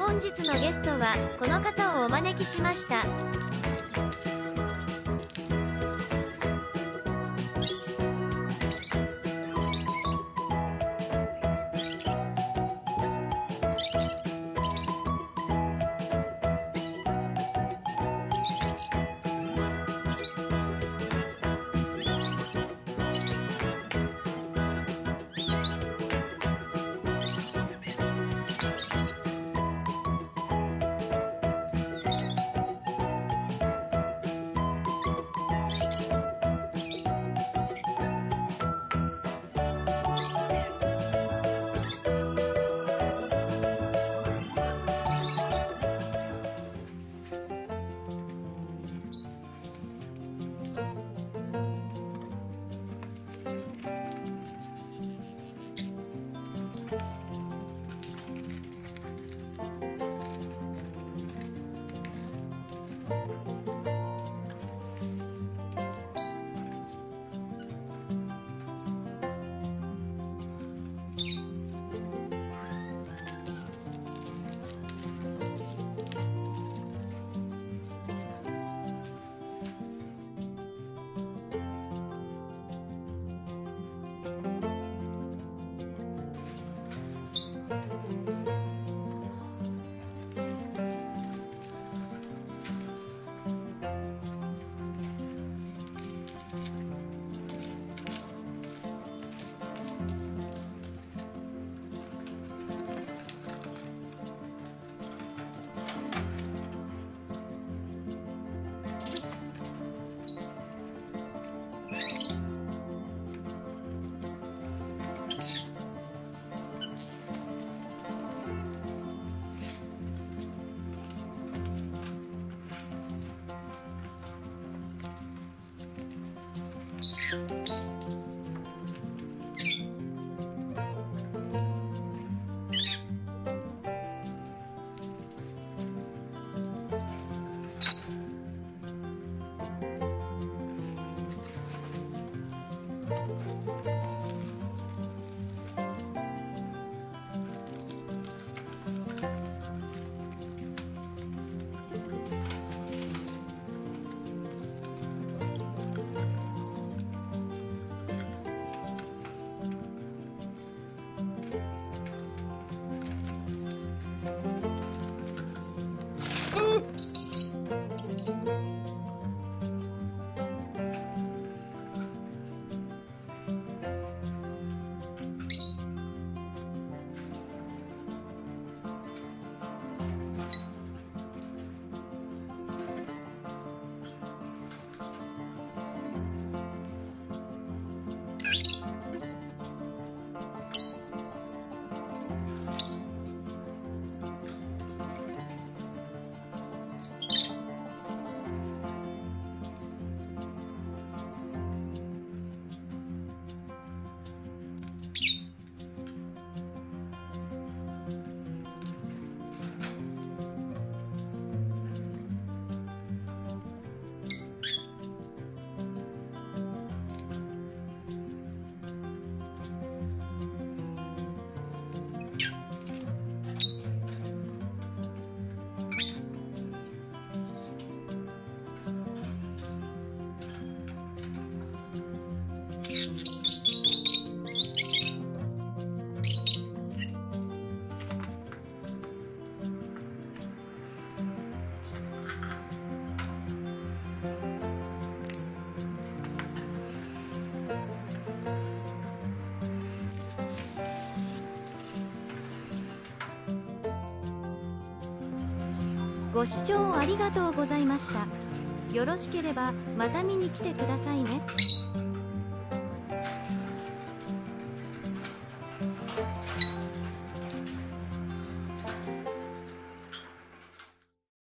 本日のゲストはこの方をお招きしました。ご視聴ありがとうございました。よろしければまた見に来てくださいね。